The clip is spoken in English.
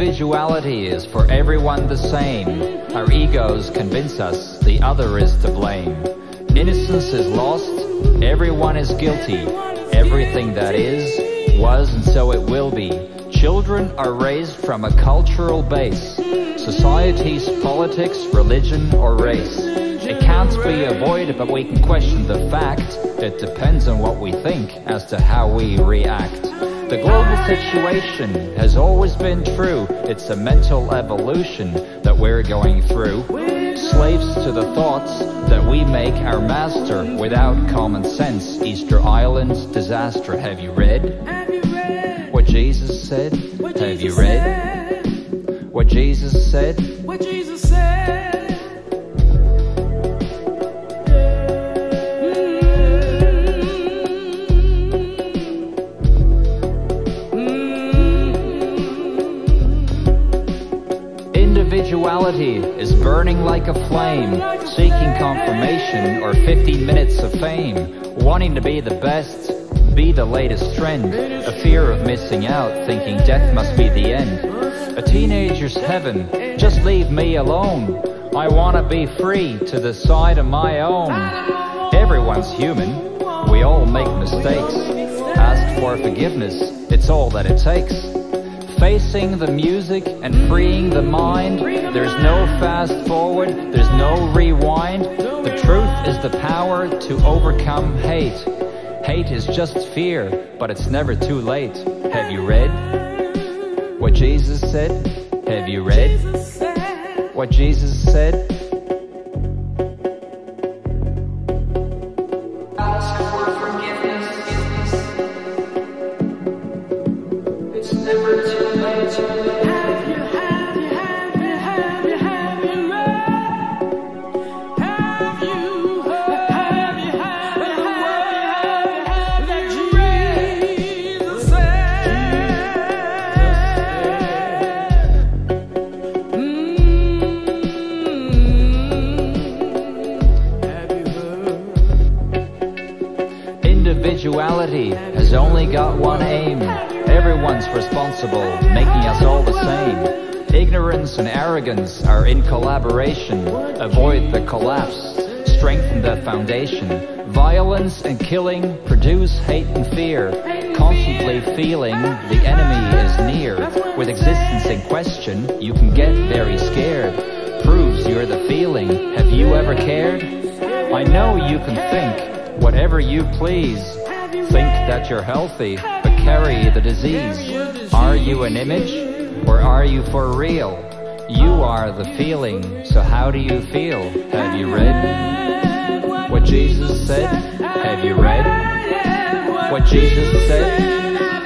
Individuality is for everyone the same. Our egos convince us the other is to blame. Innocence is lost, everyone is guilty. Everything that is, was and so it will be. Children are raised from a cultural base. Society's politics, religion or race. It can't be avoided but we can question the fact. It depends on what we think as to how we react. The global situation has always been true. It's a mental evolution that we're going through. Slaves to the thoughts that we make our master without common sense. Easter Island's disaster. Have you read what Jesus said? Have you read what Jesus said? Individuality is burning like a flame, seeking confirmation or 15 minutes of fame, wanting to be the best, be the latest trend, a fear of missing out, thinking death must be the end. A teenager's heaven, just leave me alone. I wanna be free to decide on my own. Everyone's human, we all make mistakes. Ask for forgiveness, it's all that it takes. Facing the music and freeing the mind. There's no fast forward, there's no rewind. The truth is the power to overcome hate. Hate is just fear, but it's never too late. Have you read what Jesus said? Have you read what Jesus said? Ask for forgiveness. It's never too Individuality has only got one aim. Everyone's responsible, making us all the same. Ignorance and arrogance are in collaboration. Avoid the collapse, strengthen the foundation. Violence and killing produce hate and fear. Constantly feeling the enemy is near. With existence in question, you can get very scared. Proves you're the feeling. Have you ever cared? I know you can think whatever you please. Think that you're healthy, carry the disease. Are you an image, or are you for real? You are the feeling, so how do you feel? Have you read what Jesus said? Have you read what Jesus said?